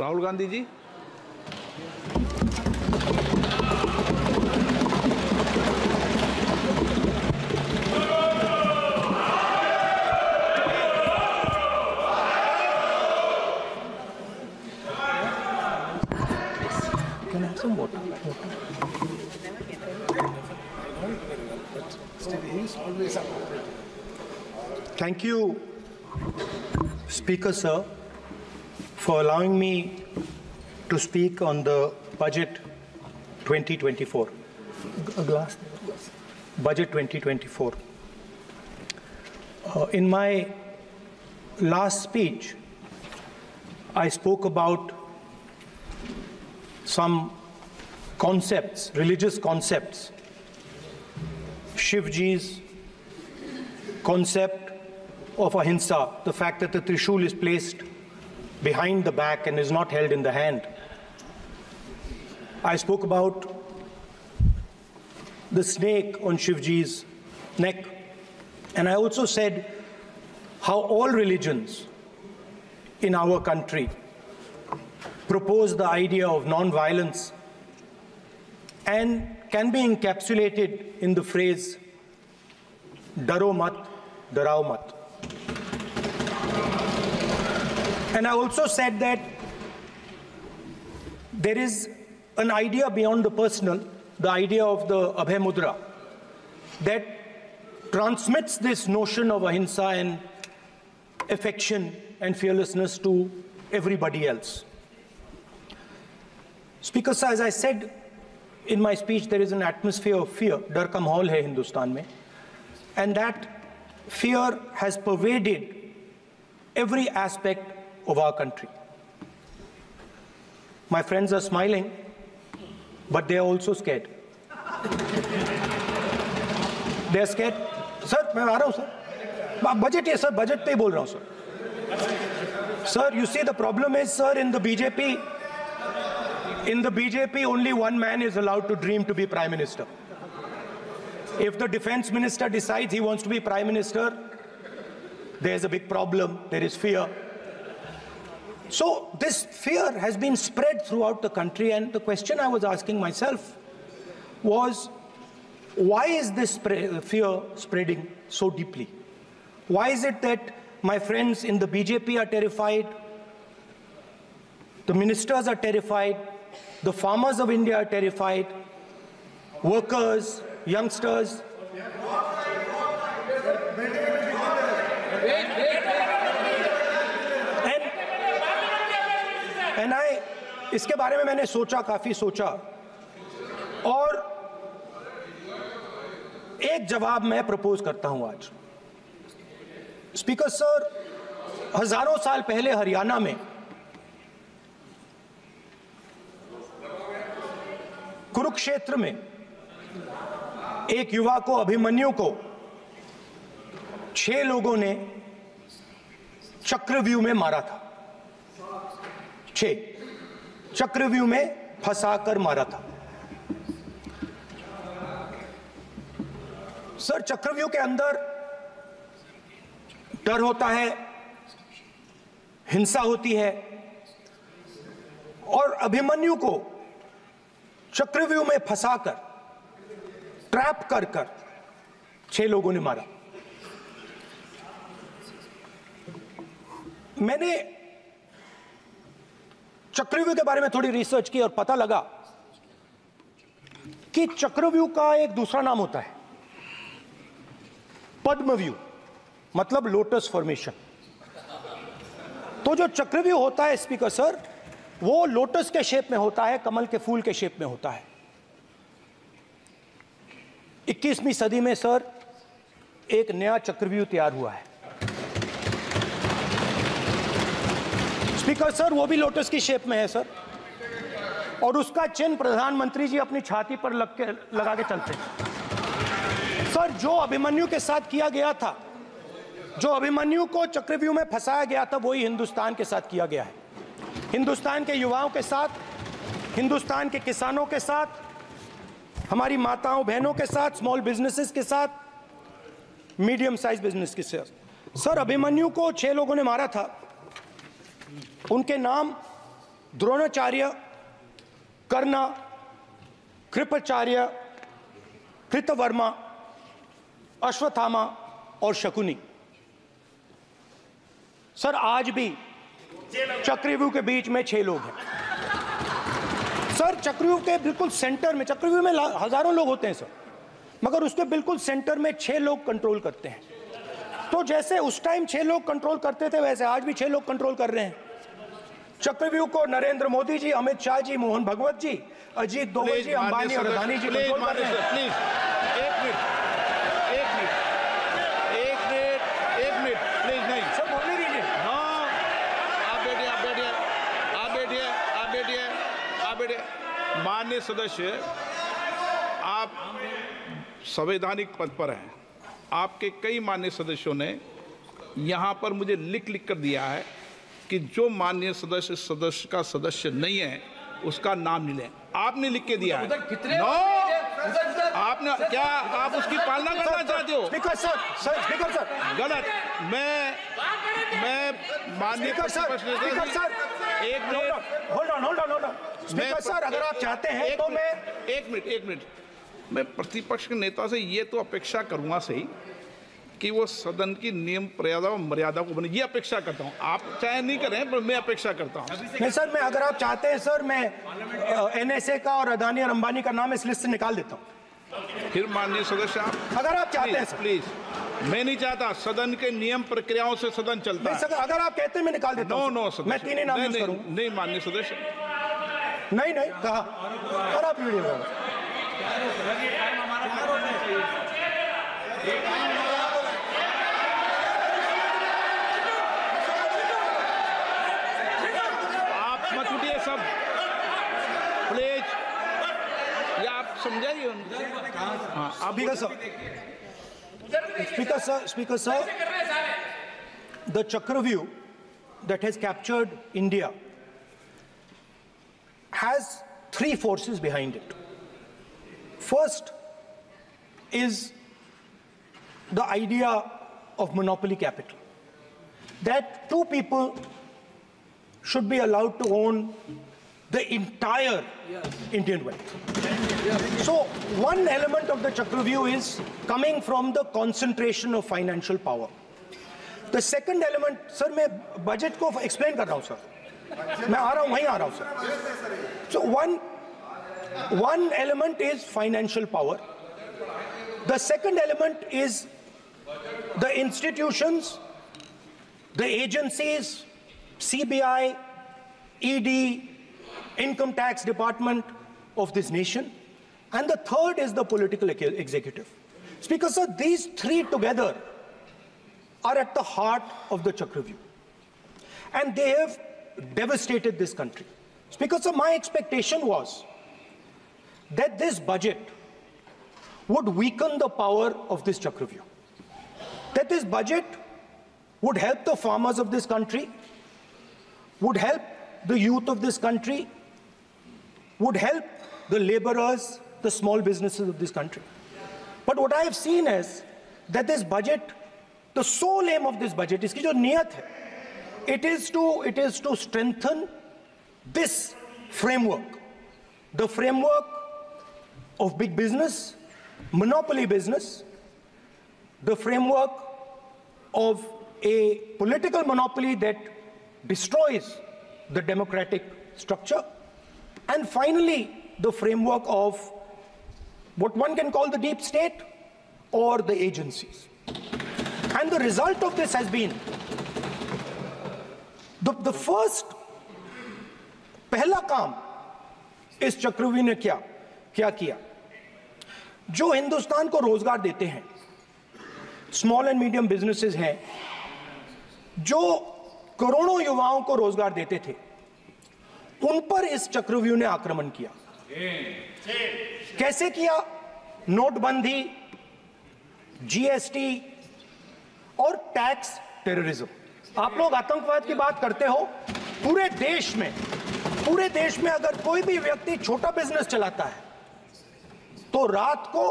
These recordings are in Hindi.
Rahul Gandhi ji Can I have some water? Thank you, Speaker Sir, for allowing me to speak on the budget 2024. A glass. Budget 2024. Uh, in my last speech, I spoke about some concepts, religious concepts. Shivji's concept of ahimsa, the fact that the trishul is placed behind the back and is not held in the hand. I spoke about the snake on Shivji's neck. And I also said how all religions in our country propose the idea of non-violence and can be encapsulated in the phrase daro mat, darao mat. And I also said that there is an idea beyond the personal, the idea of the Abhay Mudra, that transmits this notion of ahimsa and affection and fearlessness to everybody else. Speaker, as I said in my speech, there is an atmosphere of fear. darkam hall hai Hindustan mein. And that fear has pervaded every aspect of our country. My friends are smiling, but they are also scared. they are scared. Sir मैं आ रहा हूँ सर बजट है सर बजट पे ही बोल रहा हूँ sir sir you see the problem is sir in the BJP in the BJP, only one man is allowed to dream to be prime minister. If the defense minister decides he wants to be prime minister, there's a big problem. There is fear. so this fear has been spread throughout the country. And the question I was asking myself was, why is this fear spreading so deeply? Why is it that my friends in the BJP are terrified? The ministers are terrified. The farmers of India are terrified. Workers, youngsters. इसके बारे में मैंने सोचा, काफ़ी सोचा। और एक जवाब मैं प्रपोज करता हूँ आज। स्पीकर सर हज़ारों साल पहले हरियाणा में कुरुक्षेत्र में एक युवा को, अभिमन्यु को छह लोगों ने चक्रव्यूह में मारा था। छह। चक्रव्यूह में फंसाकर मारा था। सर, चक्रव्यूह के अंदर डर होता है, हिंसा होती है, और अभिमन्यु को चक्रव्यूह में फंसाकर, ट्रैप कर कर छह लोगों ने मारा। मैंने चक्रव्यूह के बारे में थोड़ी रिसर्च की और पता लगा कि चक्रव्यूह का एक दूसरा नाम होता है। पद्मव्यूह मतलब लोटस फॉर्मेशन तो जो चक्रव्यूह होता है स्पीकर सर वो लोटस के शेप में होता है, कमल के फूल के शेप में होता है। 21वीं सदी में सर एक नया चक्रव्यूह तैयार हुआ है। स्पीकर सर वो भी लोटस की शेप में है सर और उसका चिन्ह प्रधानमंत्री जी अपनी छाती पर लग के, लगा के चलते सर जो अभिमन्यु के साथ किया गया था, जो अभिमन्यु को चक्रव्यूह में फंसाया गया था, वही हिंदुस्तान के साथ किया गया है। हिंदुस्तान के युवाओं के साथ, हिंदुस्तान के किसानों के साथ, हमारी माताओं, बहनों के साथ स्मॉल बिजनेसेस के साथ मीडियम साइज़ बिज़नेस के साथ। सर अभिमन्यु को छह लोगों ने मारा था। उनके नाम द्रोणाचार्य, कर्णा, कृपाचार्य, कृतवर्मा, अश्वत्थामा और शकुनी। सर, आज भी चक्रव्यूह के बीच में छह लोग हैं। सर, चक्रव्यूह के बिल्कुल सेंटर में, चक्रव्यूह में हज़ारों लोग होते हैं, सर। मगर उसके बिल्कुल सेंटर में छह लोग कंट्रोल करते हैं। तो जैसे उस टाइम छह लोग कंट्रोल करते थे, वैसे आज भी छह लोग कंट्रोल कर रहे हैं। चक्रव्यूह को नरेंद्र मोदी जी अमित शाह जी मोहन भगवत जी अजीत दोवल जी अंबानी और अदानी जी प्लीज़ एक मिनट एक मिनट एक मिनट एक मिनट प्लीज़ नहीं। सर बोलने दीजिए। हाँ आप बैठिए आप बैठिए आप बैठिए आप बैठिए आप बैठिए। मान्य सदस्य आप संवैधानिक पद पर हैं। आपके कई मान्य सदस्यों ने यहाँ पर मुझे लिख लिख कर दिया है। कि जो मान्य सदस्य सदस्य का सदस्य नहीं है उसका नाम नहीं लें। आपने लिख के दिया है। नो आपने क्या आप उसकी पालना करना चाहते हो? Speaker sir sir speaker sir. गलत। मैं मैं माननीय स्पीकर सर एक minute. Hold on hold on hold on speaker sir अगर आप चाहते हैं तो मैं एक मिनट एक मिनट। मैं प्रतिपक्ष के नेता से ये तो अपेक्षा करूँगा सही कि वो सदन की नियम मर्यादा और मर्यादा को बने ये अपेक्षा करता हूँ। आप चाहे नहीं करें पर मैं अपेक्षा करता हूँ। नहीं सर मैं अगर आप चाहते हैं सर मैं एनएसए का और अदानी और अंबानी का नाम इस लिस्ट से निकाल देता हूँ। फिर माननीय सदस्य आप अगर आप चाहते हैं प्लीज़ मैं नहीं चाहता सदन के नियम प्रक्रियाओं से सदन चलता है। अगर आप कहते हैं मैं निकाल देता नो नो मैं तीन ही नाम नहीं माननीय सदस्य। नहीं नहीं कहा? और आप video समझाइए उनको हाँ आप Speaker sir. Speaker sir, Speaker sir, the Chakravyuh that has captured India has three forces behind it. First is the idea of monopoly capital. That two people should be allowed to own the entire Indian wealth. So one element of the Chakravyuh is coming from the concentration of financial power. The second element, sir, मैं बजट को एक्सप्लेन कर रहा हूँ सर मैं आ रहा हूँ वहीं आ रहा हूँ sir So one one element is financial power. The second element is the institutions, the agencies, CBI, ED, income tax department of this nation. And the third is the political executive. Speaker, sir, these three together are at the heart of the Chakravyuh. And they have devastated this country. Speaker, sir, my expectation was that this budget would weaken the power of this Chakravyuh. That this budget would help the farmers of this country, would help the youth of this country, would help the laborers, the small businesses of this country. But what I have seen is that this budget, the sole aim of this budget, इसकी जो नियत है, it is to it is to strengthen this framework, the framework of big business, monopoly business, the framework of a political monopoly that destroys the democratic structure, and finally, the framework of what one can call the deep state or the agencies. And the result of this has been the, the first पहला काम इस चक्रव्यूह ने क्या क्या किया जो हिंदुस्तान को रोज़गार देते हैं स्मॉल एंड मीडियम बिजनेसेस हैं जो करोड़ों युवाओं को रोज़गार देते थे उन पर इस चक्रव्यूह ने आक्रमण किया कैसे किया? नोटबंदी जीएसटी और टैक्स टेररिज्म आप लोग आतंकवाद की बात करते हो, पूरे देश में, पूरे देश में अगर कोई भी व्यक्ति छोटा बिज़नेस चलाता है तो रात को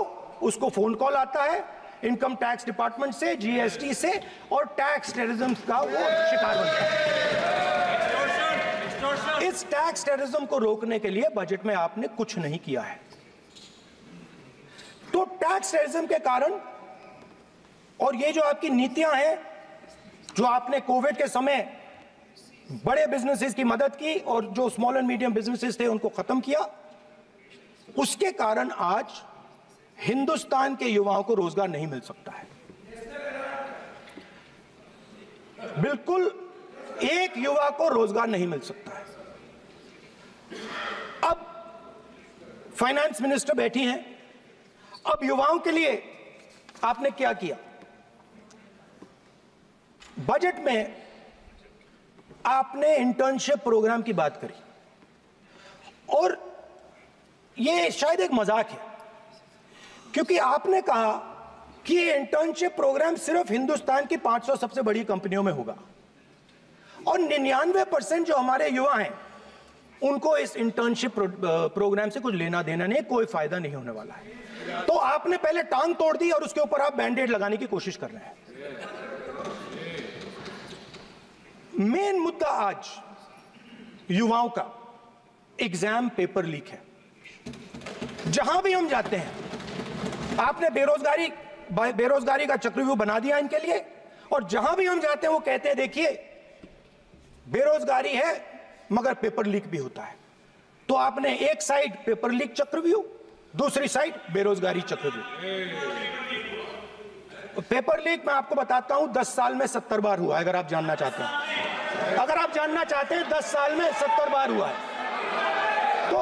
उसको फ़ोन कॉल आता है इनकम टैक्स डिपार्टमेंट से जीएसटी से और टैक्स टेररिज्म का वो शिकार बनता है। इस टैक्स टेररिज्म को रोकने के लिए बजट में आपने कुछ नहीं किया है। तो टैक्स टेररिज्म के कारण और ये जो आपकी नीतियाँ हैं, जो आपने कोविड के समय बड़े बिजनेसेस की मदद की और जो स्मॉल एंड मीडियम बिजनेसेस थे, उनको खत्म किया, उसके कारण आज हिंदुस्तान के युवाओं को रोज़गार नहीं मिल सकता है। बिल्कुल एक युवा को रोज़गार नहीं मिल सकता है अब फाइनेंस मिनिस्टर बैठी हैं। अब युवाओं के लिए आपने क्या किया? बजट में आपने इंटर्नशिप प्रोग्राम की बात करी। और ये शायद एक मज़ाक है, क्योंकि आपने कहा कि इंटर्नशिप प्रोग्राम सिर्फ़ हिंदुस्तान की 500 सबसे बड़ी कंपनियों में होगा। और निन्यानवे परसेंट जो हमारे युवा हैं उनको इस इंटर्नशिप प्रोग्राम से कुछ लेना देना नहीं, कोई फ़ायदा नहीं होने वाला है। तो आपने पहले टांग तोड़ दी और उसके ऊपर आप बैंडेड लगाने की कोशिश कर रहे हैं। मेन मुद्दा आज युवाओं का एग्ज़ाम पेपर लीक है। जहाँ भी हम जाते हैं, आपने बेरोजगारी बेरोजगारी का चक्रव्यूह बना दिया इनके लिए, और जहाँ भी हम जाते हैं, वो कहते हैं, देखिए, बेरोजगारी है मगर पेपर लीक भी होता है। तो आपने एक साइड पेपर लीक चक्रव्यूह दूसरी साइड बेरोजगारी चक्रव्यूह पेपर लीक मैं आपको बताता हूँ, दस साल में सत्तर बार हुआ है, अगर आप जानना चाहते हैं। अगर आप जानना चाहते हैं, दस साल में सत्तर बार हुआ है। तो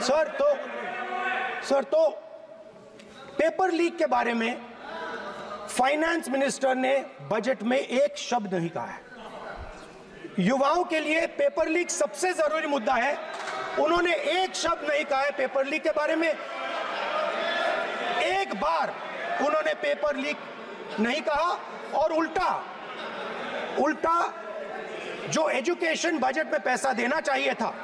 सर तो सर तो पेपर लीक के बारे में फाइनेंस मिनिस्टर ने बजट में एक शब्द नहीं कहा है। युवाओं के लिए पेपर लीक सबसे ज़रूरी मुद्दा है। उन्होंने एक शब्द नहीं कहा है पेपर लीक के बारे में। एक बार उन्होंने पेपर लीक नहीं कहा और उल्टा उल्टा जो एजुकेशन बजट में पैसा देना चाहिए था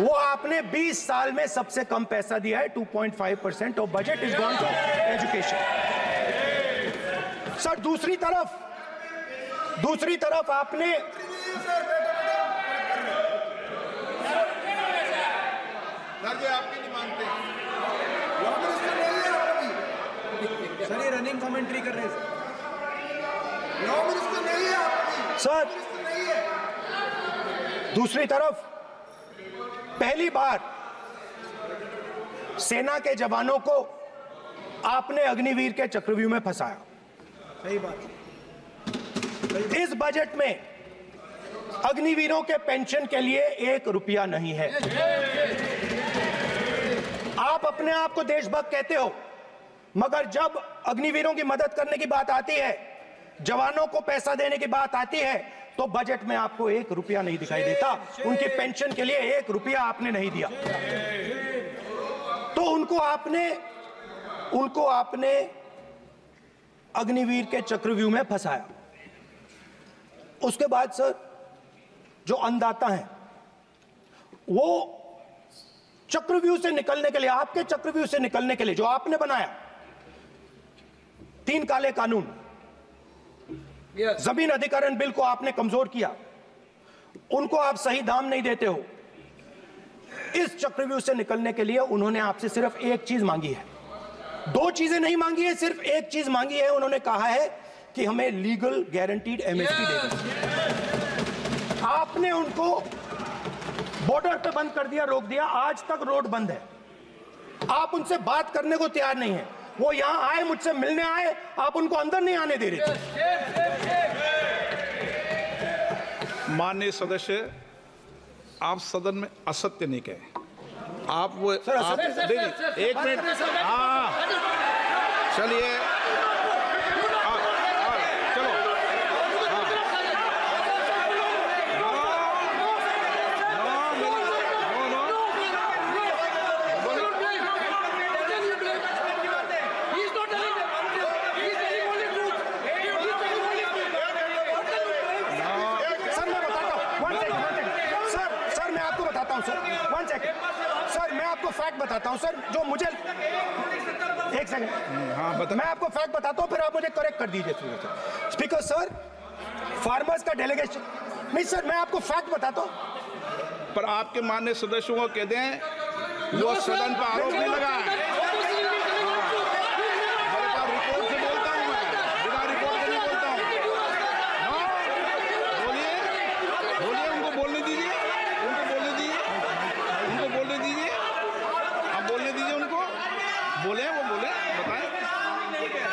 वो आपने 20 साल में सबसे कम पैसा दिया है 2.5 percent of budget is gone to education sir दूसरी तरफ़ दूसरी तरफ़ आपने आपकी नहीं मानते। सर ये रनिंग कमेंट्री कर रहे हैं सर दूसरी तरफ़ पहली बार सेना के जवानों को आपने अग्निवीर के चक्रव्यूह में फंसाया। सही बात। इस बजट में अग्निवीरों के पेंशन के लिए एक रुपया नहीं है। आप अपने आप को देशभक्त कहते हो मगर जब अग्निवीरों की मदद करने की बात आती है जवानों को पैसा देने की बात आती है तो बजट में आपको एक रुपया नहीं दिखाई देता। उनके पेंशन के लिए एक रुपया आपने नहीं दिया। तो उनको आपने उनको आपने अग्निवीर के चक्रव्यूह में फंसाया। उसके बाद सर, जो अन्नदाता हैं, वो चक्रव्यूह से निकलने के लिए, आपके चक्रव्यूह से निकलने के लिए, जो आपने बनाया, तीन काले कानून ज़मीन अधिकरण बिल को आपने कमज़ोर किया। उनको आप सही दाम नहीं देते हो। इस चक्रव्यूह से निकलने के लिए उन्होंने आपसे सिर्फ़ एक चीज़ मांगी है। दो चीज़ें नहीं मांगी है सिर्फ़ एक चीज़ मांगी है। उन्होंने कहा है कि हमें लीगल गारंटीड एमएसपी दे आपने उनको बॉर्डर पे बंद कर दिया रोक दिया। आज तक रोड बंद है। आप उनसे बात करने को तैयार नहीं है। वो यहाँ आए मुझसे मिलने आए आप उनको अंदर नहीं आने दे रहे थे। माननीय सदस्य आप सदन में असत्य नहीं कहे। आप वो सर, आप सर, सर, सर, एक मिनट। हाँ। चलिए हाँ, हाँ, चलो हाँ। No, no, no, no, no. Sir मैं बताता हूँ One second, one second. बताता हूँ सर वन सेकंड सर मैं आपको फैक्ट बताता हूँ सर जो मुझे एक सेकंड हाँ बता मैं आपको फैक्ट बताता हूँ फिर आप मुझे करेक्ट कर दीजिए स्पीकर सर फार्मर्स का डेलीगेशन नहीं सर मैं आपको फैक्ट बताता हूँ। पर आपके मान्य सदस्यों को कह दें वो सदन पर आरोप नहीं लगाए मेरे पास रिपोर्ट से बोलता हूँ मैं बिना रिपोर्ट के नहीं बोलता हूँ हाँ, बोलिए बोलिए उनको बोलने दीजिए उनको बोलने दीजिए उनको बोलने दीजिए आप बोलने दीजिए उनको बोले वो बोले बताएँ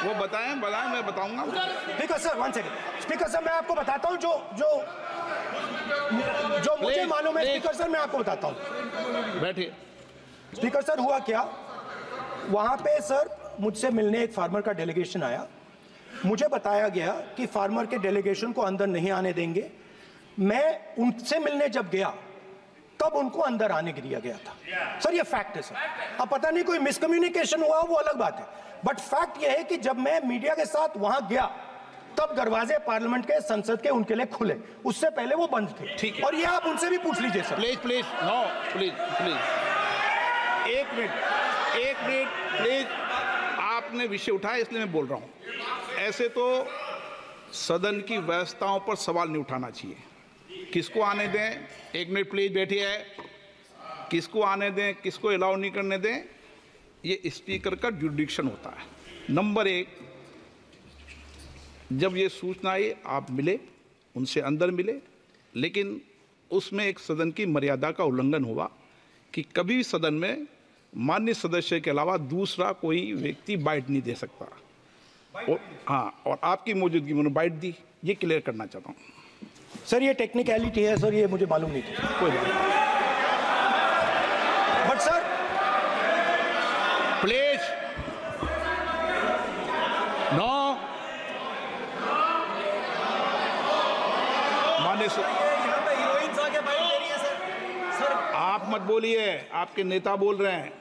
वो बताएँ बताएँ मैं बताऊँगा speaker sir one second speaker sir मैं आपको बताता हूँ जो जो जो मुझे मालूम है स्पीकर सर मैं आपको बताता हूँ। बैठिए। स्पीकर सर हुआ क्या? वहाँ पे सर मुझसे मिलने एक फार्मर का डेलीगेशन आया। मुझे बताया गया कि फार्मर के डेलीगेशन को अंदर नहीं आने देंगे। मैं उनसे मिलने जब गया तब उनको अंदर आने के दिया गया था। सर ये फैक्ट है सर अब पता नहीं कोई मिसकम्युनिकेशन हुआ वो अलग बात है। बट फैक्ट ये है कि जब मैं मीडिया के साथ वहाँ गया तब दरवाजे पार्लियामेंट के संसद के उनके लिए खुले। उससे पहले वो बंद थे। ठीक है। और ये आप उनसे भी पूछ लीजिए sir. Please please no please please. एक मिनट एक मिनट प्लीज़। आपने विषय उठाया इसलिए मैं बोल रहा हूँ। ऐसे तो सदन की व्यवस्थाओं पर सवाल नहीं उठाना चाहिए। किसको आने दें? एक मिनट प्लीज़ बैठिए। किसको आने दें? किसको अलाउ नहीं करने दें? ये स्पीकर का जुडिक्शन होता है। नंबर एक जब ये सूचना आई आप मिले उनसे अंदर मिले लेकिन उसमें एक सदन की मर्यादा का उल्लंघन हुआ कि कभी सदन में मान्य सदस्य के अलावा दूसरा कोई व्यक्ति बाइट नहीं दे सकता। और हाँ और आपकी मौजूदगी में उन्होंने बाइट दी। ये क्लियर करना चाहता हूँ। सर ये टेक्निकलिटी है सर ये मुझे मालूम नहीं थी। कोई बात नहीं। बट सर प्लीज़ नो मान्य स- है आप मत बोलिए आपके नेता बोल रहे हैं।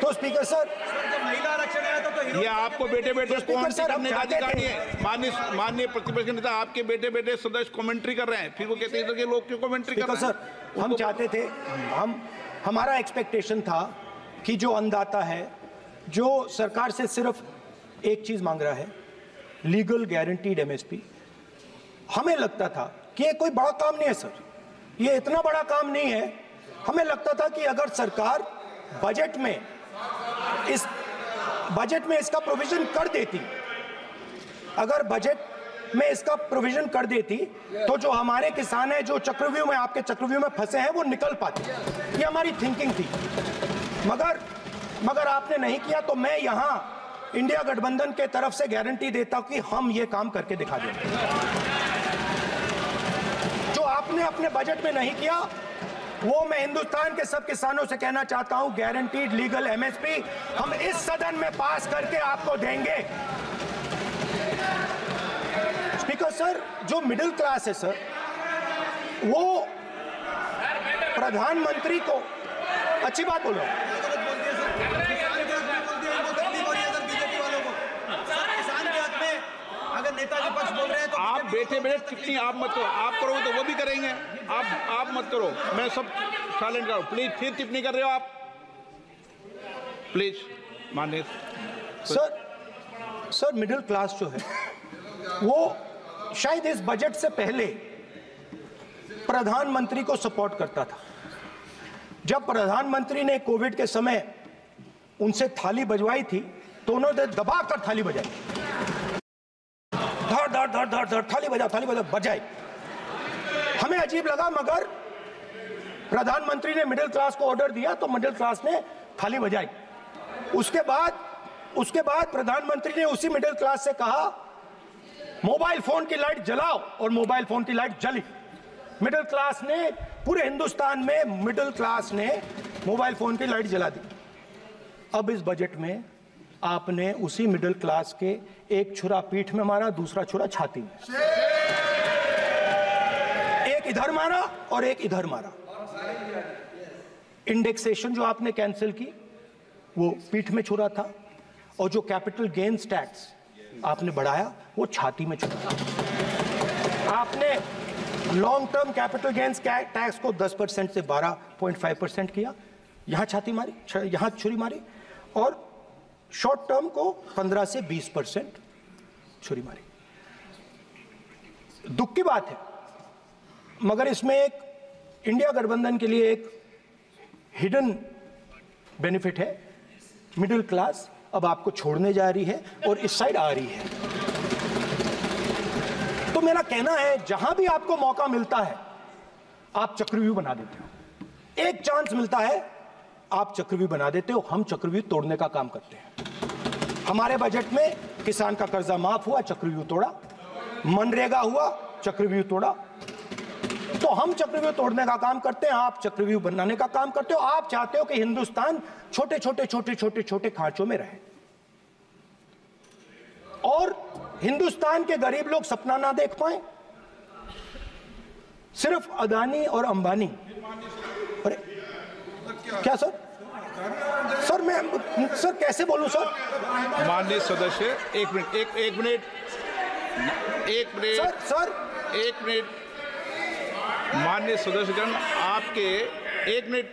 तो स्पीकर सर जब महिला आरक्षण आया था तो ये आपको बेटे बेटे स्पीकर कमेंट्री सर, हम करने का अधिकार है? माननीय माननीय प्रतिपक्ष के नेता आपके बेटे बेटे सदस्य कमेंट्री कर रहे हैं। फिर वो कहते हैं कि लोग क्यों कमेंट्री कर रहे सर हम चाहते थे हम हमारा एक्सपेक्टेशन था कि जो अन्नदाता है जो सरकार से सिर्फ़ एक चीज़ मांग रहा है लीगल गारंटीड एमएसपी हमें लगता था ये कोई बड़ा काम नहीं है, सर। ये इतना बड़ा काम नहीं है। हमें लगता था कि अगर सरकार बजट में इस, बजट में इसका प्रोविज़न कर देती, अगर बजट में इसका प्रोविज़न कर देती तो जो हमारे किसान हैं, जो चक्रव्यूह में, आपके चक्रव्यूह में फंसे हैं, वो निकल पाते। ये हमारी थिंकिंग थी। मगर मगर आपने नहीं किया तो मैं यहाँ इंडिया गठबंधन के तरफ़ से गारंटी देता हूँ कि हम ये काम करके दिखा देंगे। आपने अपने बजट में नहीं किया। वो मैं हिंदुस्तान के सब किसानों से कहना चाहता हूँ गारंटीड लीगल एमएसपी हम इस सदन में पास करके आपको देंगे। स्पीकर सर जो मिडिल क्लास है सर वो प्रधानमंत्री को, अच्छी बात बोलो किसान के हक में अगर नेताजी पक्ष बोल रहे बैठे बैठे टिप्पणी आप मत करो। आप करोगे तो वो भी करेंगे। आप आप मत करो। मैं सब साइलेंट करो। प्लीज़ फिर टिप्पणी कर रहे हो आप? प्लीज़ माननीय सर। सर मिडिल क्लास जो है, वो शायद इस बजट से पहले प्रधानमंत्री को सपोर्ट करता था। जब प्रधानमंत्री ने कोविड के समय उनसे थाली बजवाई थी तो उन्होंने दबा कर थाली बजाई। धड़ धड़ धड़ धड़ धड़, थाली बजा थाली बजा बजाई हमें अजीब लगा, मगर प्रधानमंत्री ने मिडिल क्लास को ऑर्डर दिया तो मिडिल क्लास ने थाली बजाई। उसके बाद उसके बाद प्रधानमंत्री ने उसी मिडिल क्लास से कहा, मोबाइल फ़ोन की लाइट जलाओ और मोबाइल फ़ोन की लाइट जली। मिडिल क्लास ने, पूरे हिंदुस्तान में मिडिल क्लास ने मोबाइल फ़ोन की लाइट जला दी। अब इस बजट में आपने उसी मिडिल क्लास के एक छुरा पीठ में मारा, दूसरा छुरा छाती में। एक इधर मारा और एक इधर मारा। इंडेक्सेशन जो आपने कैंसिल की, वो पीठ में छुरा था और जो कैपिटल गेन्स टैक्स आपने बढ़ाया, वो छाती में छुरा था। आपने long term capital gains tax को 10 परसेंट से 12.5 परसेंट किया, यहाँ छाती मारी यहाँ छुरी मारी और शॉर्ट टर्म को 15 से 20 परसेंट छुरी मारी। दुख की बात है, मगर इसमें एक इंडिया गठबंधन के लिए एक हिडन बेनिफिट है। मिडिल क्लास अब आपको छोड़ने जा रही है और इस साइड आ रही है। तो मेरा कहना है, जहाँ भी आपको मौका मिलता है, आप चक्रव्यूह बना देते हो। एक चांस मिलता है आप चक्रव्यूह बना देते हो, हम चक्रव्यूह तोड़ने का काम करते हैं। हमारे बजट में किसान का कर्जा माफ़ हुआ, चक्रव्यूह तोड़ा। मनरेगा हुआ, चक्रव्यूह तोड़ा। तो हम चक्रव्यूह तोड़ने का काम करते हैं, आप चक्रव्यूह बनाने का काम करते हो। आप चाहते हो कि हिंदुस्तान छोटे छोटे छोटे छोटे छोटे खांचों में रहे। और हिंदुस्तान के गरीब लोग सपना ना देख पाए। सिर्फ़ अदानी और अंबानी। अरे, क्या सर? सर मैं सर कैसे बोलूँ सर? माननीय सदस्य एक मिनट एक एक मिनट। एक मिनट। Sir sir. एक मिनट। माननीय सदस्यगण आपके एक मिनट।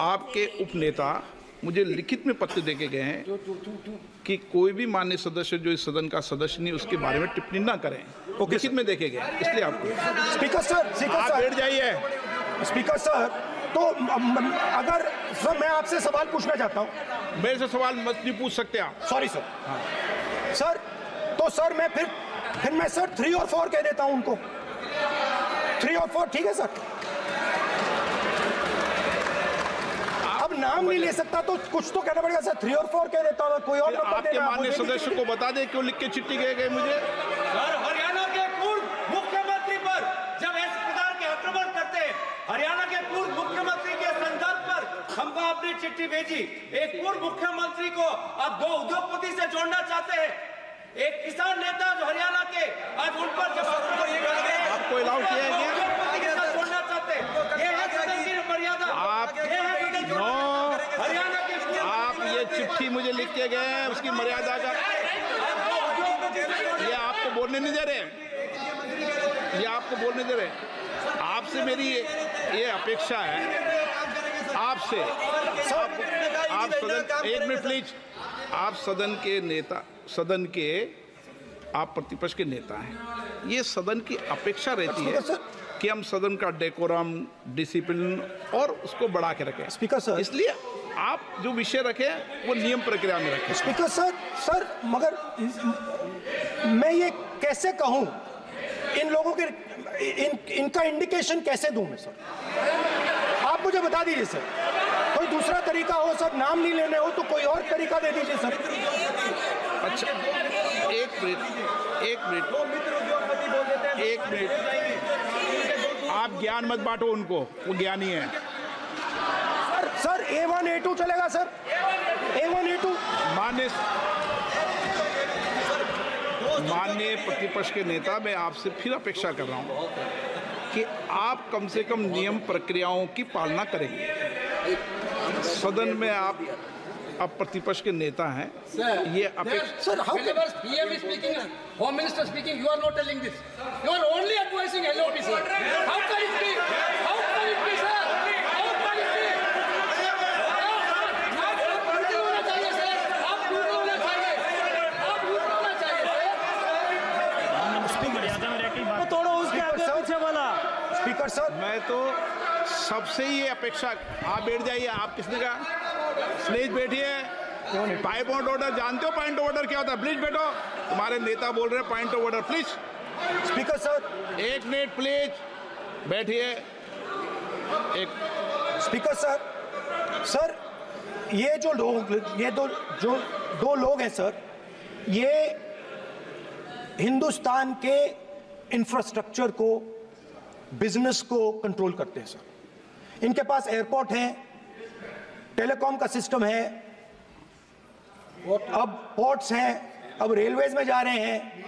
आपके उपनेता मुझे लिखित में पत्र देके गए हैं कि कोई भी माननीय सदस्य जो इस सदन का सदस्य नहीं उसके बारे में टिप्पणी ना करें। ओके, लिखित में देखे गए इसलिए आपको। स्पीकर सर स्पीकर आप सर। बैठ जाइए। Speaker sir. तो अगर सर मैं आपसे सवाल पूछना चाहता हूँ। मेरे से सवाल मत नहीं पूछ सकते आप। सॉरी सर सर तो सर मैं फिर फिर मैं सर थ्री और फोर कह देता हूँ उनको। थ्री और फोर ठीक है सर अब नाम नहीं ले सकता तो कुछ तो कहना पड़ेगा सर थ्री और फोर कह देता हूँ कोई और नंबर आपके सदस्य को बता दें क्यों लिख के चिट्ठी गए गए मुझे। सर हरियाणा के पूर्व मुख्यमंत्री पर जब इस प्रकार के आक्रमण करते हैं हरियाणा के पूर्व मुख्यमंत्री के संदर्भ पर हमको आपने चिट्ठी भेजी। एक पूर्व मुख्यमंत्री को आप दो उद्योगपति से जोड़ना चाहते हैं। एक किसान नेता जो हरियाणा के आज उन पर जब आक्रमण कर रहे हैं, आपको allow किया है उद्योगपति के साथ जोड़ना चाहते हैं। ये है सदन की मर्यादा। आप- ये है सदन की नो। मर्यादा। हरियाणा के आप ये चिट्ठी मुझे लिख के गए हैं उसकी मर्यादा का। ये आपको बोलने नहीं दे रहे ये आपको बोलने दे रहे आपसे मेरी ये अपेक्षा है। आपसे आप, आप सदन एक मिनट प्लीज़ आप सदन के नेता सदन के आप प्रतिपक्ष के नेता हैं। ये सदन की अपेक्षा रहती है कि हम सदन का डेकोरम डिसिप्लिन और उसको बढ़ा के रखें। Speaker sir. इसलिए आप जो विषय रखें वो नियम प्रक्रिया में रखें। स्पीकर सर सर मगर मैं ये कैसे कहूँ? इन लोगों के इन इनका इंडिकेशन कैसे दूँ मैं सर मुझे बता दीजिए सर। कोई दूसरा तरीका हो सर नाम नहीं लेने हो तो कोई और तरीका दे दीजिए सर। अच्छा एक मिनट एक मिनट। एक मिनट। आप ज्ञान मत बांटो उनको वो ज्ञानी है। Sir sir A one A two चलेगा sir. A one A two मान्य माननीय प्रतिपक्ष के नेता मैं आपसे फिर अपेक्षा कर रहा हूँ। कि आप कम से कम नियम प्रक्रियाओं की पालना करेंगे सदन में आप अब प्रतिपक्ष के नेता हैं। ये अपेक्षा sir how Whenever PM is speaking, Home Minister speaking, you are not telling this. You are only advising LOP, sir. How can it be? How can it be, sir? How can it be? आप पूर्ण होना चाहिए, sir. आप पूर्ण होना चाहिए. आप पूर्ण होना चाहिए, sir. तोड़ो उसके आगे पीछे वाला स्पीकर सर मैं तो सबसे ही ये अपेक्षा आप बैठ जाइए आप किसने कहा? प्लीज़ बैठिए पॉइंट ऑफ़ ऑर्डर जानते हो पॉइंट ऑफ़ ऑर्डर क्या होता है? प्लीज़ बैठो। तुम्हारे नेता बोल रहे हैं point of order please speaker sir एक मिनट प्लीज़ बैठिए। एक स्पीकर सर सर ये जो लोग ये दो जो दो लोग हैं सर ये हिंदुस्तान के इंफ्रास्ट्रक्चर को बिज़नेस को कंट्रोल करते हैं, सर। इनके पास एयरपोर्ट है, टेलीकॉम का सिस्टम है, अब पोर्ट्स हैं, अब रेलवेज में जा रहे हैं।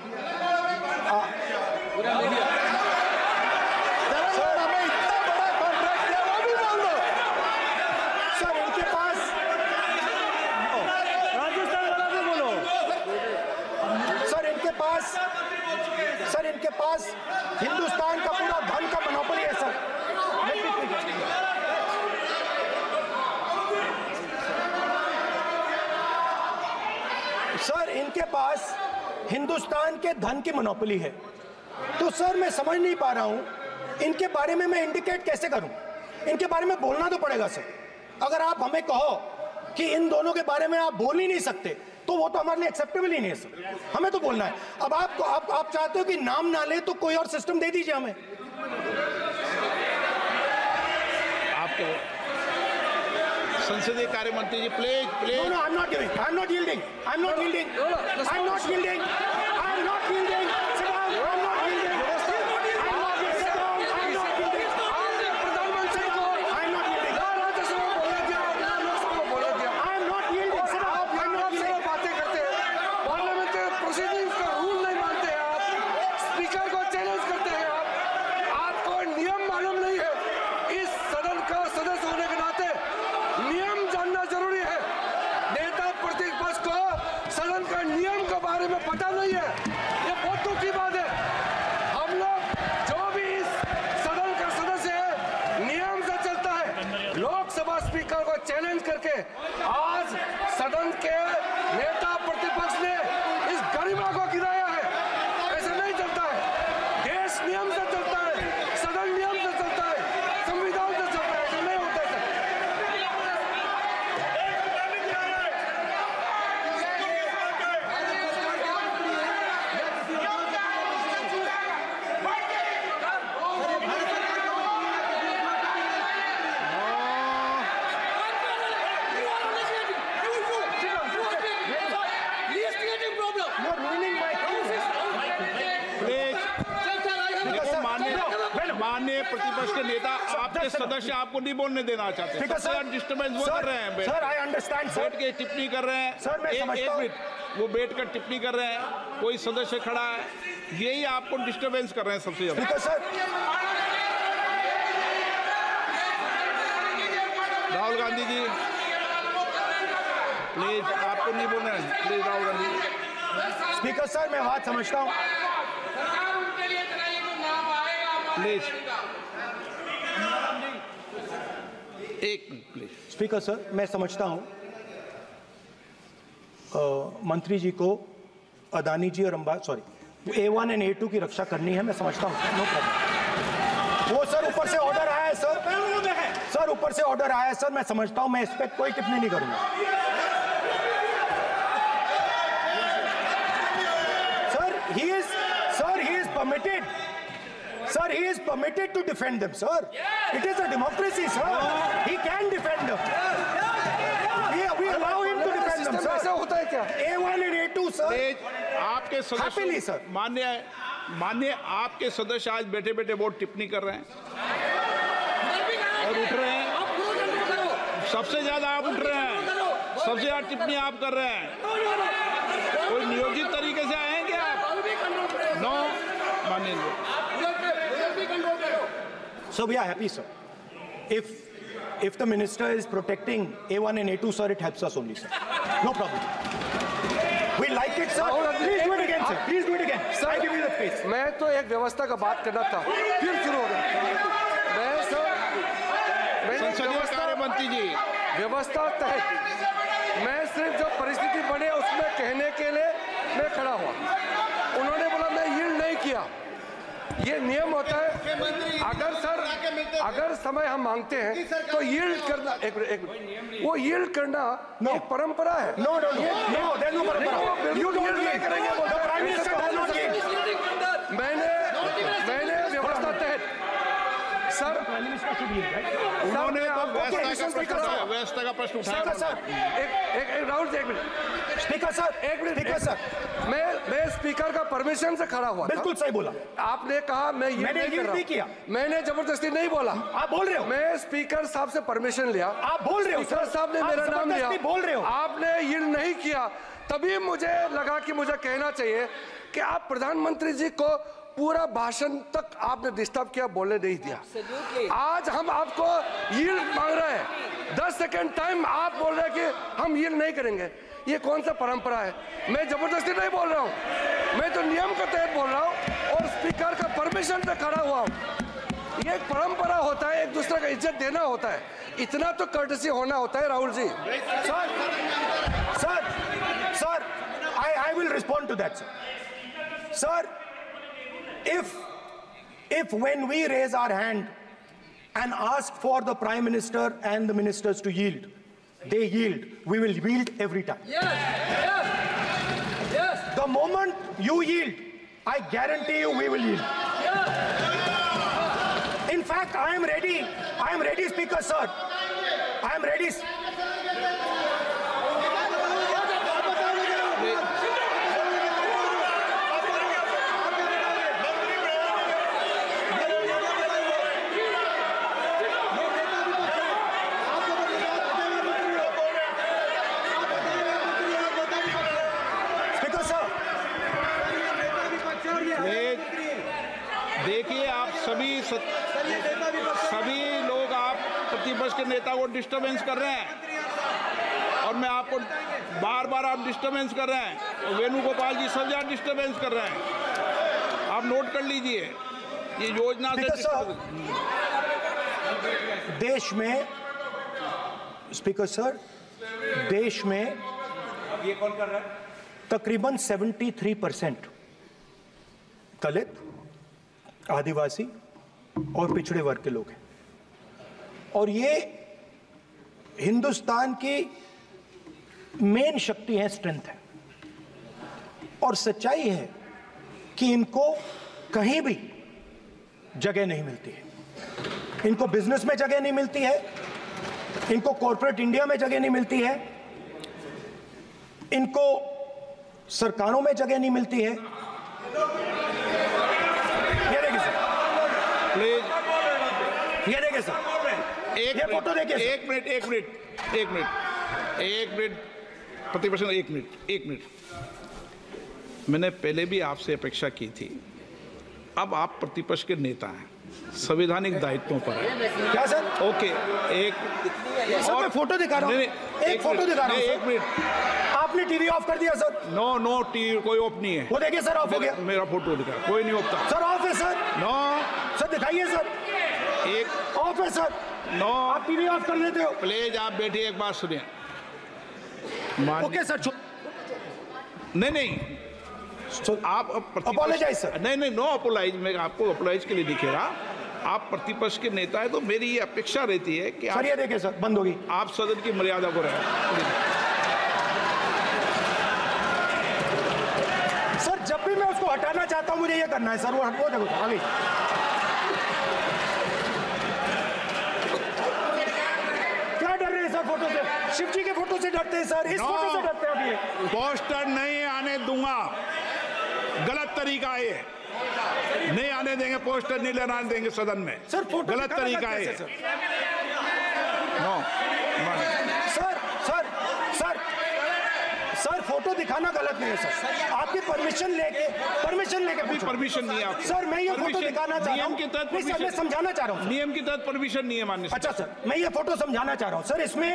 पास राजस्थान वाला का पास हिंदुस्तान के धन की मोनोपोली है। तो सर मैं समझ नहीं पा रहा हूँ, इनके बारे में मैं इंडिकेट कैसे करूँ? इनके बारे में बोलना तो पड़ेगा सर अगर आप हमें कहो कि इन दोनों के बारे में आप बोल ही नहीं सकते तो वो तो हमारे लिए एक्सेप्टेबल ही नहीं है सर हमें तो बोलना है। अब आपको आप आप चाहते हो कि नाम ना ले तो कोई और सिस्टम दे दीजिए हमें। आपके संसदीय कार्य मंत्री जी please No, please no, I'm not giving. I'm not yielding. I'm not yielding. I'm not yielding. I'm not yielding. सदस्य आपको नहीं बोलने देना चाहते. डिस्टर्बेंस वो कर रहे हैं I understand, sir. बैठ के टिप्पणी कर रहे हैं। Sir, मैं एक, हूँ। मिनट वो बैठ कर टिप्पणी कर रहे हैं। कोई सदस्य खड़ा है यही आपको डिस्टर्बेंस कर रहे हैं सबसे ज़्यादा। sir. राहुल गांधी जी प्लीज़ आपको नहीं बोलना है। Please Rahul Gandhi speaker sir मैं बात समझता हूँ। सरकार उनके लिए चलाइए तो नाम आएगा प्लीज़ एक मिनट प्लीज़ स्पीकर सर मैं समझता हूँ मंत्री जी को अदानी जी और Amba sorry A one and A two की रक्षा करनी है मैं समझता हूँ नो प्रॉब्लम वो सर ऊपर से ऑर्डर आया है सर सर ऊपर से ऑर्डर आया है सर मैं समझता हूँ मैं इस पर कोई टिप्पणी नहीं करूँगा. Sir he is sir he is permitted Sir, he is permitted to defend them, sir. It is a democracy, sir. He can defend them. We, we allow him to defend them, system ऐसा sir. होता है क्या A1 and A2, sir. आपके Happily, सदस्य sir. मान्य मान्य आपके सदस्य आज बैठे बैठे बहुत टिप्पणी कर रहे हैं और उठ रहे हैं सबसे ज़्यादा आप उठ रहे हैं सबसे ज़्यादा टिप्पणी आप कर रहे हैं कोई नियोजित तरीके से आए हैं क्या आप अभी कंट्रोल करो नो माननीय जी। उधर भी कंट्रोल करो So we are happy, sir. If if the minister is protecting A1 and A2, sir, it helps us only, sir. No problem. We like it, sir. Please do it again, sir. Please do it again. Sir, I give you the space. मैं तो एक व्यवस्था का बात करना था फिर शुरू हो गया मैं सर संसदीय व्यवस्था कार्य मंत्री जी व्यवस्था तहत मैं सिर्फ़ जो परिस्थिति बने उसमें कहने के लिए मैं खड़ा हुआ उन्होंने बोला मैं यील्ड नहीं किया ये नियम होता है अगर सर अगर समय हम मांगते हैं तो यील्ड करना एक एक वो यील्ड करना एक परंपरा है no no no there no परंपरा यू डोंट यील्ड करेंगे no no no no no Minister तो does हो not नहीं yield. सकता। Misleading under. मैंने मैंने व्यवस्था तहत सर? उन्होंने तो व्यवस्था का प्रश्न उठाया sir. व्यवस्था का प्रश्न उठाया sir. एक एक एक राहुल एक मिनट Speaker, sir. एक मिनट एक- sir. मैं मैं स्पीकर का परमिशन से खड़ा हुआ बिल्कुल सही बोला आपने कहा मैं ये मैंने रहा नहीं किया। मैंने ज़बरदस्ती नहीं बोला आप बोल रहे हो मैं स्पीकर साहब से परमिशन लिया आप बोल रहे हो, सर। साहब ने मेरा नाम लिया बोल रहे हो। आपने यील्ड नहीं किया तभी मुझे लगा कि मुझे कहना चाहिए कि आप प्रधानमंत्री जी को पूरा भाषण तक आपने डिस्टर्ब किया बोलने नहीं दिया। आज हम आपको यील्ड मांग रहे हैं। दस सेकेंड टाइम आप बोल रहे हैं कि हम यील्ड नहीं करेंगे। ये कौन सा परंपरा है? मैं ज़बरदस्ती नहीं बोल रहा हूँ। मैं तो नियम के तहत बोल रहा हूँ और स्पीकर का परमिशन से खड़ा हुआ हूँ। ये एक परंपरा होता है एक दूसरे का इज़्ज़त देना होता है। इतना तो कर्टसी होना होता है Rahul ji. Sir sir sir I I will respond to that sir sir. If, if when we raise our hand and ask for the Prime Minister and the ministers to yield, they yield, we will yield every time. Yes, yes, yes, The moment you yield, I guarantee you we will yield. Yes. In fact, I am ready. I am ready, Speaker, sir. I am ready. Disturbance कर रहे हैं। और मैं आपको बार बार आप डिस्टरबेंस कर रहे हैं। और वेणुगोपाल जी सब यहाँ डिस्टरबेंस कर रहे हैं। आप नोट कर लीजिए ये योजना से देश में स्पीकर सर देश में ये कौन कर रहा है? तकरीबन 73 परसेंट दलित आदिवासी और पिछड़े वर्ग के लोग हैं। और ये हिंदुस्तान की मेन शक्ति है स्ट्रेंथ है। और सच्चाई है कि इनको कहीं भी जगह नहीं मिलती है। इनको बिज़नेस में जगह नहीं मिलती है, इनको कॉरपोरेट इंडिया में जगह नहीं मिलती है, इनको सरकारों में जगह नहीं मिलती है। ये देखिए सर। प्लीज़ ये देखिए सर। एक ये फ़ोटो देखिए एक मिनट एक मिनट एक मिनट एक मिनट प्रतिपक्ष एक मिनट एक मिनट। मैंने पहले भी आपसे अपेक्षा की थी। अब आप प्रतिपक्ष के नेता हैं संवैधानिक दायित्वों पर क्या सर? ओके एक सर मैं फ़ोटो दिखा रहा हूँ। एक फ़ोटो दिखा रहा हूँ एक मिनट। आपने टीवी ऑफ़ कर दिया सर। नो नो टीवी कोई ऑफ़ नहीं है। वो देखिए सर ऑफ़ हो गया। मेरा फ़ोटो दिखा कोई नहीं ऑफ़ था। सर ऑफ़ है सर। नो सर दिखाइए सर। एक ऑफ़ है सर नो आप टीवी ऑफ़ कर देते हो। प्लीज़ आप बैठिए एक बात सुनिए। ओके सर नहीं नहीं। सो- आप अब प्रतिपक्ष- Apologize, sir. नहीं नहीं नो अपोलाइज मैं आपको अपोलाइज के लिए दिखेगा आप प्रतिपक्ष के नेता है तो मेरी ये अपेक्षा रहती है कि सर आप, ये देखिए सर बंद होगी। आप सदन की मर्यादा को रहे सर जब भी मैं उसको हटाना चाहता हूँ मुझे ये करना है सर वो हटो देखो आ गई क्या डर रहे हैं सर फ़ोटो से शिव जी के फ़ोटो से डरते हैं सर। इस फ़ोटो से डरते हैं अभी। पोस्टर नहीं आने दूँगा। गलत तरीका है नहीं आने देंगे पोस्टर नहीं लेना देंगे सदन में। सर फ़ोटो गलत तरीका है sir. No sir sir sir sir photo दिखाना गलत नहीं है सर। आपकी परमिशन लेके परमिशन लेके अभी परमिशन नहीं है सर मैं ये फ़ोटो दिखाना चाह रहा हूँ। के तहत सर मैं समझाना चाह रहा हूँ नियम के तहत परमिशन नहीं है मान्य अच्छा सर मैं ये फ़ोटो समझाना चाह रहा हूँ। सर इसमें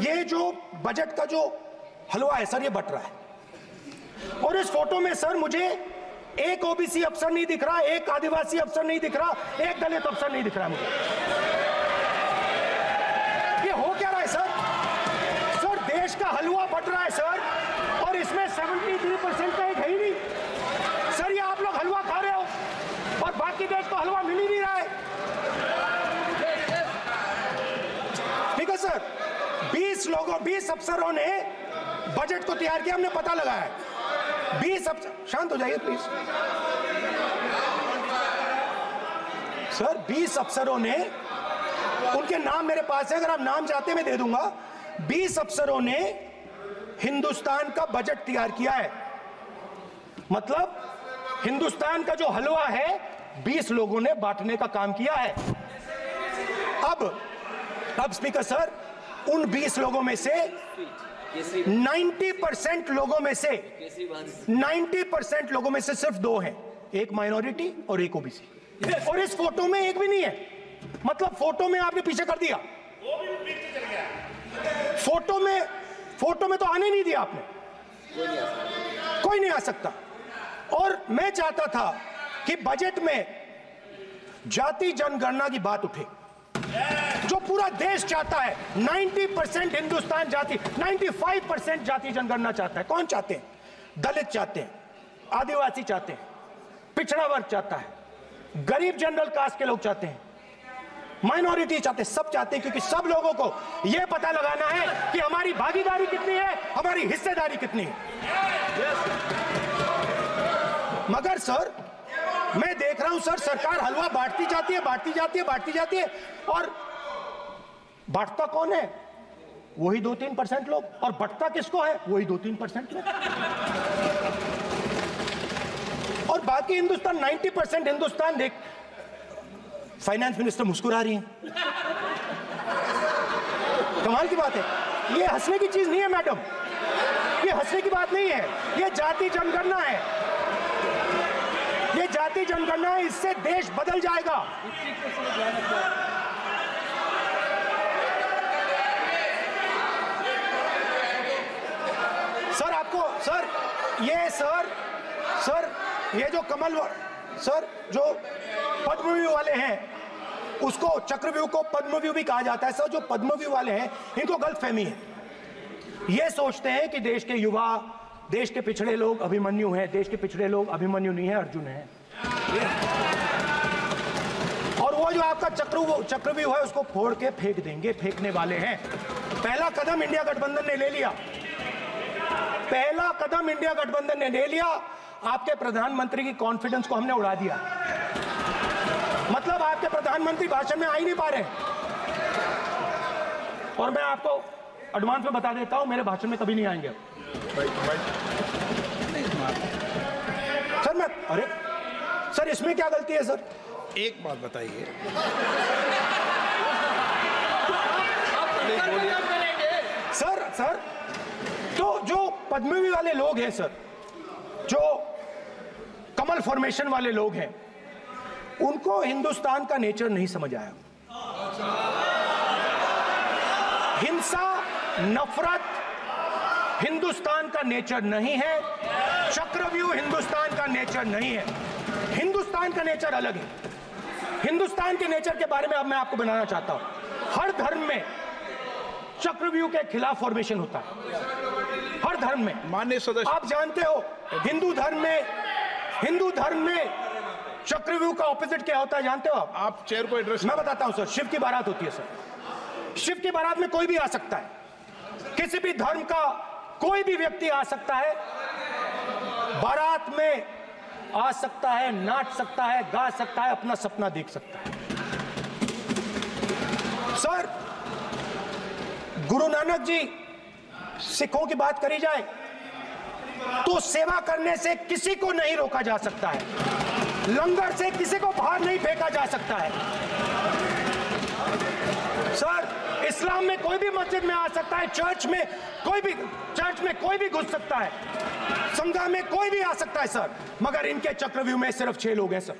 ये जो बजट का जो हलवा है सर ये बट रहा है। और इस फ़ोटो में सर मुझे एक ओबीसी अफसर नहीं दिख रहा एक आदिवासी अफसर नहीं दिख रहा एक दलित अफसर नहीं दिख रहा मुझे। ये हो क्या रहा है सर? सर देश का हलवा बट रहा है सर। इसमें 73 परसेंट का एक है ही नहीं। सर, ये आप लोग हलवा खा रहे हो और बाकी देश को हलवा मिल ही नहीं रहा है। ठीक है, सर। 20 लोगों 20 अफसरों ने बजट को तैयार किया, हमने पता लगाया 20 अफसर शांत हो जाइए प्लीज़ सर 20 अफसरों ने, उनके नाम मेरे पास है, अगर आप नाम चाहते मैं दे दूँगा। 20 अफसरों ने हिंदुस्तान का बजट तैयार किया है। मतलब हिंदुस्तान का जो हलवा है 20 लोगों ने बांटने का काम किया है। अब अब स्पीकर सर उन 20 लोगों में से 90 परसेंट लोगों में से 90 परसेंट लोगों में से सिर्फ़ दो हैं। एक माइनॉरिटी और एक ओबीसी। और इस फ़ोटो में एक भी नहीं है। मतलब फ़ोटो में आपने पीछे कर दिया। फ़ोटो में फ़ोटो में तो आने नहीं दिया आपने। कोई नहीं आ सकता। और मैं चाहता था कि बजट में जाति जनगणना की बात उठे। जो पूरा देश चाहता है 90 परसेंट हिंदुस्तान जाति 95 परसेंट जाति जनगणना चाहता है। कौन चाहते हैं? दलित चाहते हैं, आदिवासी चाहते हैं, पिछड़ा वर्ग चाहता है, गरीब जनरल कास्ट के लोग चाहते हैं। माइनॉरिटी चाहते, सब चाहते हैं, क्योंकि सब लोगों को यह पता लगाना है कि हमारी भागीदारी कितनी है, हमारी हिस्सेदारी कितनी है। मगर सर, मैं देख रहा हूँ, सर, सरकार हलवा बांटती जाती है, बांटती जाती है, बांटती जाती है, और बांटता कौन है? वही दो तीन परसेंट लोग। और बटता किसको है? वही दो तीन परसेंट लोग। और बाकी हिंदुस्तान 90 परसेंट हिंदुस्तान देख फाइनेंस मिनिस्टर मुस्कुरा रही हैं। कमाल की बात है। ये हंसने की चीज़ नहीं है, मैडम। ये हंसने की बात नहीं है। ये जाति जनगणना है। ये जाति जनगणना है, इससे देश बदल जाएगा। सर, आपको, सर, ये, सर सर, ये जो कमल सर, जो पद्मव्यूह वाले हैं। उसको चक्रव्यूह को पद्मव्यूह भी कहा जाता है। सर, जो पद्मव्यूह वाले हैं, इनको गलतफहमी है। ये सोचते हैं कि देश के युवा, देश के पिछड़े लोग अभिमन्यु हैं, देश के पिछड़े लोग अभिमन्यु नहीं है, अर्जुन है। और वो जो आपका चक्रव्यूह चक्रव्यूह है, उसको फोड़ के फेंक देंगे, फेंकने वाले हैं। पहला कदम इंडिया गठबंधन ने ले लिया। पहला कदम इंडिया गठबंधन ने ले लिया। आपके प्रधानमंत्री की कॉन्फिडेंस को हमने उड़ा दिया। प्रधानमंत्री भाषण में आ ही नहीं पा रहे। और मैं आपको एडवांस में बता देता हूँ मेरे भाषण में कभी नहीं आएँगे। सर मैं अरे सर इसमें क्या गलती है सर? एक बात बताइए। सर सर तो जो पद्मवी वाले लोग हैं सर जो कमल फॉर्मेशन वाले लोग हैं उनको हिंदुस्तान का नेचर नहीं समझ आया। हिंसा नफरत हिंदुस्तान का नेचर नहीं है। चक्रव्यूह हिंदुस्तान का नेचर नहीं है। हिंदुस्तान का नेचर अलग है। हिंदुस्तान के नेचर के बारे में अब मैं आपको बनाना चाहता हूँ। हर धर्म में चक्रव्यूह के खिलाफ फॉर्मेशन होता है। हर धर्म में। मान्य सदस्य आप जानते हो हिंदू धर्म में हिंदू धर्म में चक्रव्यूह का ऑपोजिट क्या होता है जानते हो आप? आप चेयर को एड्रेस मैं बताता हूँ सर शिव की बारात होती है सर शिव की बारात में कोई भी आ सकता है। किसी भी धर्म का कोई भी व्यक्ति आ सकता है बारात में आ सकता है नाच सकता है गा सकता है अपना सपना देख सकता है। सर गुरु नानक जी सिखों की बात करी जाए तो सेवा करने से किसी को नहीं रोका जा सकता है। लंगर से किसी को बाहर नहीं फेंका जा सकता है। सर, इस्लाम में कोई भी मस्जिद में आ सकता है, चर्च में कोई भी, चर्च में कोई भी घुस सकता है। संघा में कोई भी आ सकता है, सर। मगर इनके चक्रव्यूह में सिर्फ़ छह लोग हैं, सर।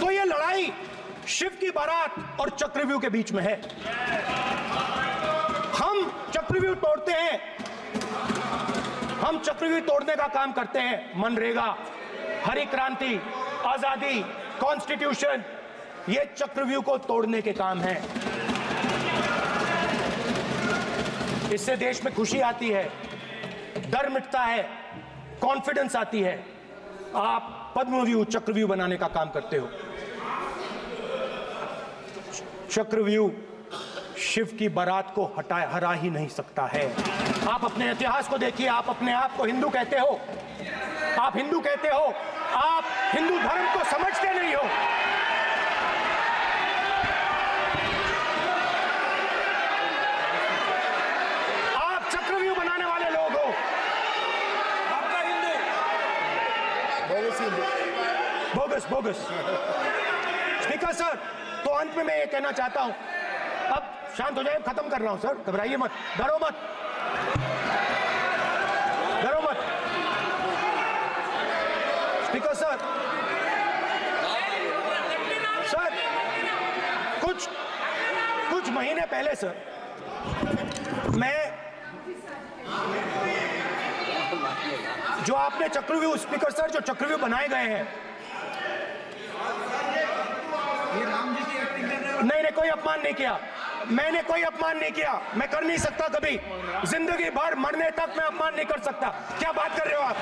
तो ये लड़ाई शिव की बारात और चक्रव्यूह के बीच में है। हम चक्रव्यूह तोड़ते हैं। हम चक्रव्यूह तोड़ने का काम करते हैं, मनरेगा। हरी क्रांति, आज़ादी कॉन्स्टिट्यूशन ये चक्रव्यूह को तोड़ने के काम है। इससे देश में खुशी आती है, डर मिटता है कॉन्फिडेंस आती है। आप पद्मव्यूह चक्रव्यूह बनाने का काम करते हो। चक्रव्यूह शिव की बारात को हटा, हरा ही नहीं सकता है। आप अपने इतिहास को देखिए, आप अपने आप को हिंदू कहते हो। आप हिंदू कहते हो। हिंदू धर्म को समझते नहीं हो। आप चक्रव्यूह बनाने वाले लोग हो। आपका Hindu. Bogus bogus speaker sir तो अंत में मैं ये कहना चाहता हूँ। अब शांत हो जाए खत्म कर रहा हूँ सर। घबराइए मत डरो मत डरो मत स्पीकर सर सर कुछ कुछ महीने पहले, सर। मैं जो आपने चक्रव्यूह स्पीकर, सर, जो चक्रव्यूह बनाए गए हैं। नहीं नहीं कोई अपमान नहीं किया। मैंने कोई अपमान नहीं किया। मैं कर नहीं सकता कभी। ज़िंदगी भर मरने तक मैं अपमान नहीं कर सकता। क्या बात कर रहे हो आप?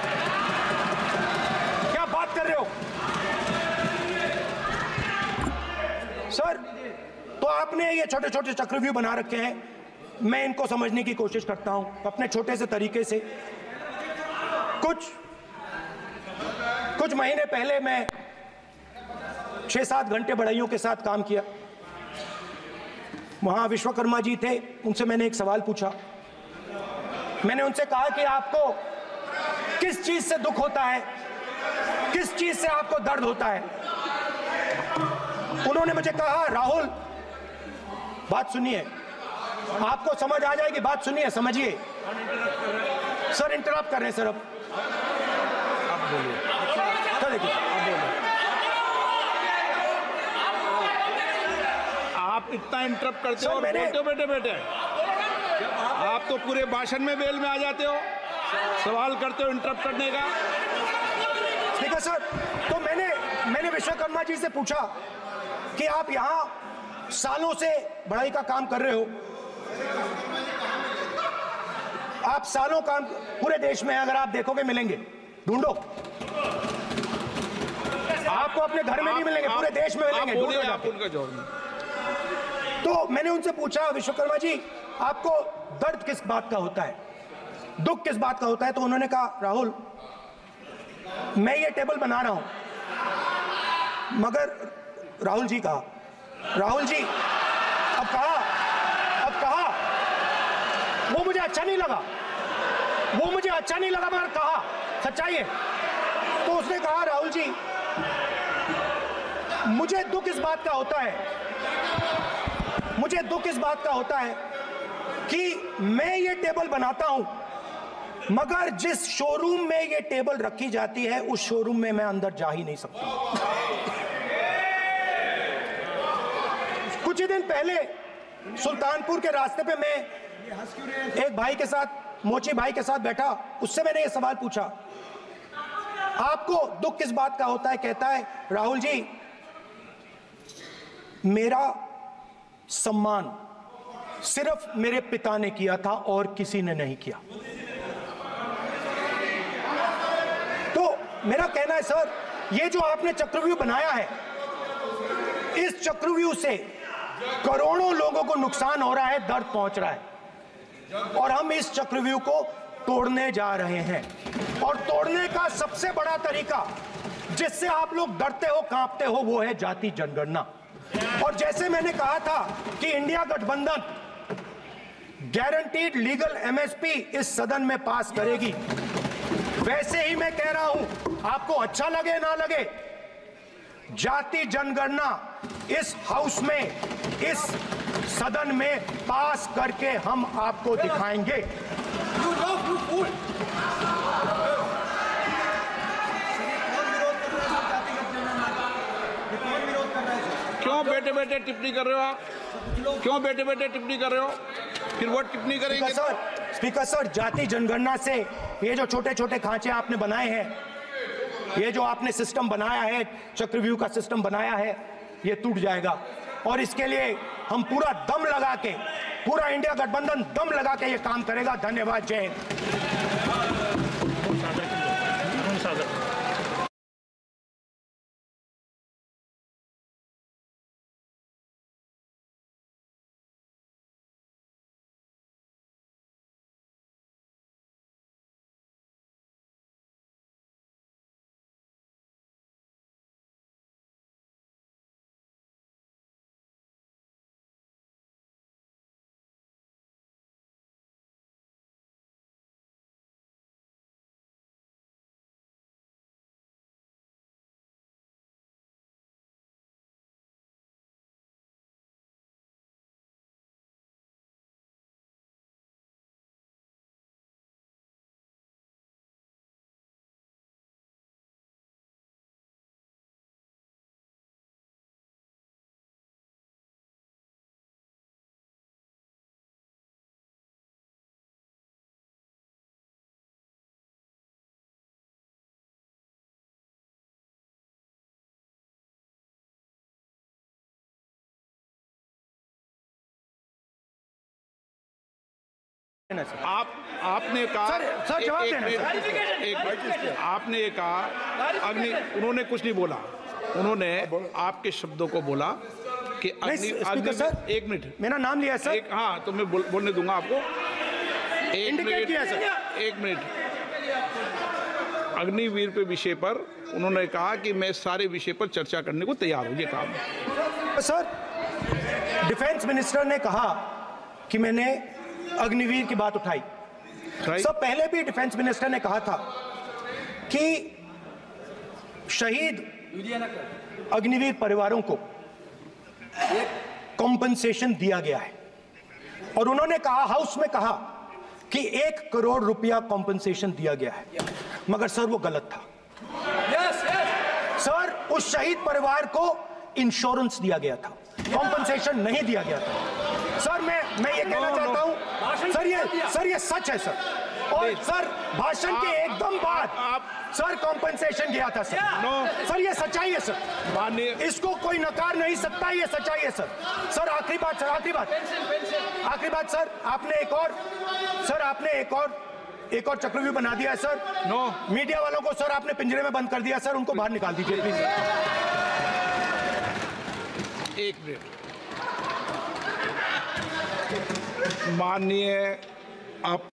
क्या बात कर रहे हो? सर तो आपने ये छोटे छोटे चक्रव्यूह बना रखे हैं। मैं इनको समझने की कोशिश करता हूँ, अपने छोटे से तरीके से। कुछ कुछ महीने पहले मैं छह सात घंटे बढ़ाइयों के साथ काम किया। वहाँ विश्वकर्मा जी थे, उनसे मैंने एक सवाल पूछा। मैंने उनसे कहा कि आपको किस चीज़ से दुख होता है? किस चीज़ से आपको दर्द होता है? उन्होंने मुझे कहा, राहुल बात सुनिए। आपको समझ आ जाएगी बात सुनिए समझिए। सर इंटरप्ट कर रहे हैं सर अब। सर देखिए आप इतना इंटरप्ट करते हो हो बेटे बेटे आप तो पूरे भाषण में बेल में आ जाते हो। सवाल करते हो इंटरप्ट करने का। ठीक है सर तो मैंने मैंने विश्वकर्मा जी से पूछा कि आप यहाँ सालों से बढ़ाई का काम कर रहे हो। आप सालों काम पूरे देश में अगर आप देखोगे मिलेंगे। ढूंढो। आपको अपने घर में नहीं मिलेंगे पूरे देश में मिलेंगे। ढूंढो तो मैंने उनसे पूछा विश्वकर्मा जी आपको दर्द किस बात का होता है? दुख किस बात का होता है? तो उन्होंने कहा राहुल मैं ये टेबल बना रहा हूँ। मगर राहुल जी कहा राहुल जी, अब कहा? अब कहा? वो मुझे अच्छा नहीं लगा। वो मुझे अच्छा नहीं लगा, मगर कहा? सच्चाई है। तो उसने कहा, राहुल जी, मुझे दुख इस बात का होता है, मुझे दुख इस बात का होता है कि मैं ये टेबल बनाता हूँ, मगर जिस शोरूम में ये टेबल रखी जाती है, उस शोरूम में मैं अंदर जा ही नहीं सकता। कुछ ही दिन पहले सुल्तानपुर के रास्ते पे मैं एक भाई के साथ, मोची भाई के साथ बैठा। उससे मैंने ये सवाल पूछा, आपको दुख किस बात का होता है? कहता है, राहुल जी, मेरा सम्मान सिर्फ़ मेरे पिता ने किया था और किसी ने नहीं किया। तो मेरा कहना है, सर, ये जो आपने चक्रव्यूह बनाया है, इस चक्रव्यूह से करोड़ों लोगों को नुकसान हो रहा है, दर्द पहुँच रहा है। और हम इस चक्रव्यूह को तोड़ने जा रहे हैं। और तोड़ने का सबसे बड़ा तरीका, जिससे आप लोग डरते हो, कांपते हो, वो है जाति जनगणना। और जैसे मैंने कहा था कि इंडिया गठबंधन गारंटीड लीगल एमएसपी इस सदन में पास करेगी। वैसे ही मैं कह रहा हूँ, आपको अच्छा लगे, ना लगे जाति जनगणना इस हाउस में इस सदन में पास करके हम आपको दिखाएँगे। क्यों बेटे बेटे टिप्पणी कर रहे हो आप? क्यों बेटे बेटे टिप्पणी कर रहे हो? फिर वो टिप्पणी करेंगे। सर स्पीकर सर जाति जनगणना से ये जो छोटे छोटे खांचे आपने बनाए हैं ये जो आपने सिस्टम बनाया है चक्रव्यूह का सिस्टम बनाया है, ये टूट जाएगा। और इसके लिए हम पूरा दम लगा के, पूरा इंडिया गठबंधन दम लगा के ये काम करेगा। धन्यवाद। जय हिंद। आप आपने कहा सर, सर, एक- जवाब एक देना। एक मिनट। आपने ये कहा अग्नि उन्होंने कुछ नहीं बोला। उन्होंने आपके शब्दों को बोला कि अग्नि अग्नि सर एक मिनट। मेरा नाम लिया सर। एक हाँ तो मैं बोल, बोलने दूँगा आपको। एक मिनट किया सर। एक मिनट। अग्निवीर पे विषय पर उन्होंने कहा कि मैं सारे विषय पर चर्चा करने को तैयार हूँ ये कहा सर डिफेंस मिनिस्टर ने कहा कि मैंने अग्निवीर की बात उठाई। Right? सर पहले भी डिफेंस मिनिस्टर ने कहा था कि शहीद अग्निवीर परिवारों को कॉम्पनसेशन दिया गया है। और उन्होंने कहा हाउस में कहा कि एक करोड़ रुपया कॉम्पनसेशन दिया गया है। मगर सर वो गलत था। सर उस शहीद परिवार को इंश्योरेंस दिया गया था। कॉम्पनसेशन नहीं दिया गया था। सर मैं मैं ये कहना No, no. चाहता हूँ सर ये सर ये सच है सर। और सर भाषण के एकदम बाद आप- सर कॉम्पनसेशन गया था सर। No. सर ये सच्चाई है सर। माननीय इसको कोई नकार नहीं सकता ये सच्चाई है सर। सर आखिरी बात सर आखिरी बात। आखिरी बात सर आपने एक और सर आपने एक और एक और चक्रव्यूह बना दिया है सर। नो मीडिया वालों को सर आपने पिंजरे में बंद कर दिया सर उनको बाहर निकाल दीजिए प्लीज़। एक मिनट। माननीय आप